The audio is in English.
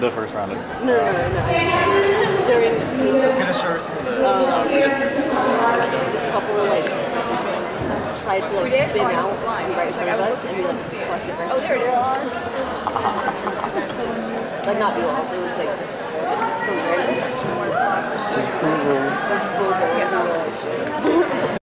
the first round. Of no, no, no. During the. Just gonna show her some of the. Uh, just a couple of like. Try to like spin out and right like, of us and be like, plus it. Oh, there it is. like not be lost. It was like. It's a Yeah.